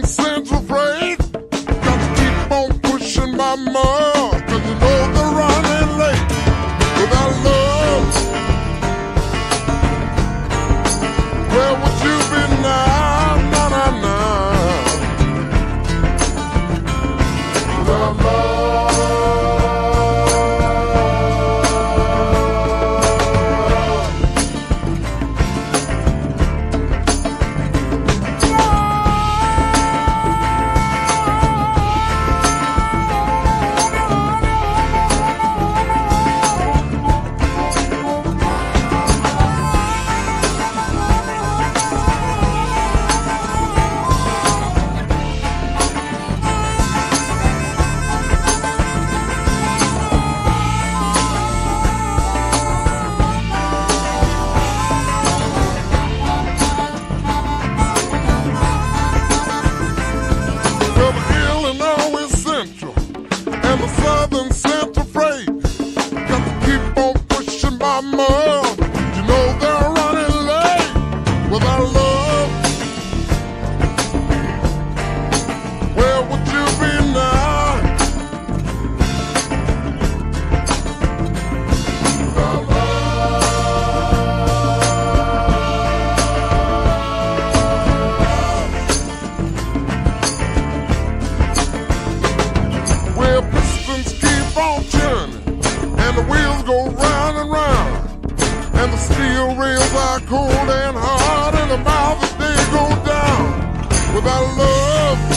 the Southern Central Freight. Got to keep on pushing my you know they're running late without love. Where would you be now? Pushing rails are cold and hard, and the mountains they go down without love.